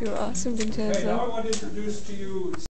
You're awesome, Vincenzo. Okay, now I want to introduce to you.